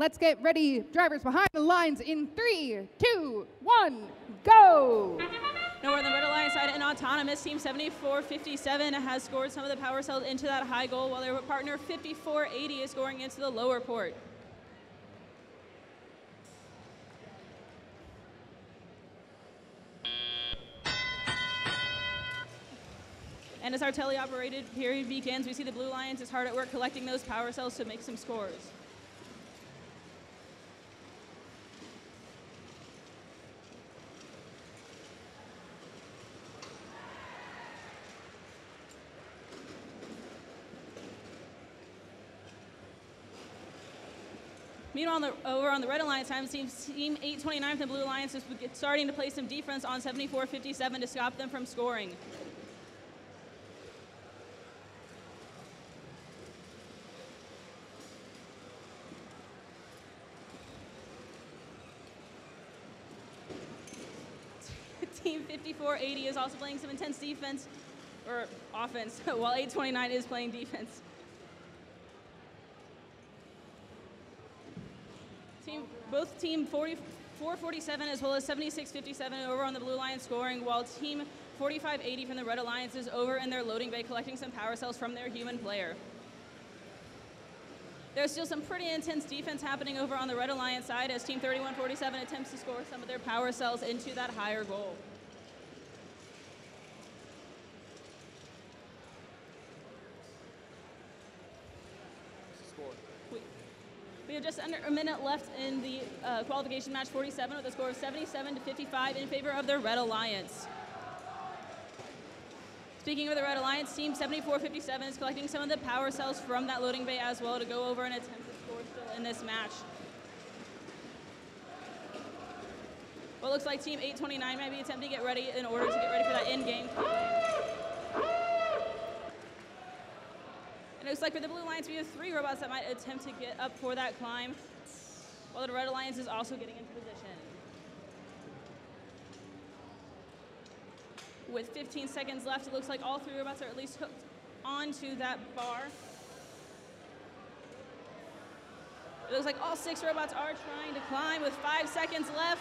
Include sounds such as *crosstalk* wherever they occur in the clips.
Let's get ready. Drivers behind the lines in three, two, one, go. The Red Alliance side, and Autonomous Team 7457 has scored some of the power cells into that high goal, while their partner 5480 is scoring into the lower port. And as our teleoperated period begins, we see the Blue Alliance is hard at work collecting those power cells to make some scores. Meanwhile, on the, over on the Red Alliance time, team, team 829 from the Blue Alliance is starting to play some defense on 74-57 to stop them from scoring. *laughs* team 5480 is also playing some intense defense, or offense, *laughs* while 829 is playing defense. Team, both team 40, 447 as well as 7657 over on the Blue Alliance scoring, while team 4580 from the Red Alliance is over in their loading bay collecting some power cells from their human player. There's still some pretty intense defense happening over on the Red Alliance side as Team 3147 attempts to score some of their power cells into that higher goal. We have just under a minute left in the uh, qualification match 47 with a score of 77 to 55 in favor of the Red Alliance. Speaking of the Red Alliance, Team 7457 is collecting some of the power cells from that loading bay as well to go over and attempt to score still in this match. Well, it looks like Team 829 might be attempting to get ready in order to get ready for that endgame And it looks like for the Blue Alliance, we have three robots that might attempt to get up for that climb, while the Red Alliance is also getting into position. With 15 seconds left, it looks like all three robots are at least hooked onto that bar. It looks like all six robots are trying to climb with five seconds left.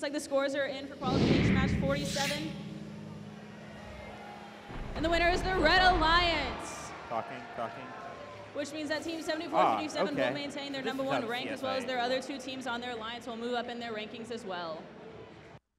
Looks like the scores are in for qualification match 47. And the winner is the Red Alliance. Talking, talking. Which means that Team 7457 Ah, okay. will maintain their This number one rank as well as their other two teams on their alliance will move up in their rankings as well.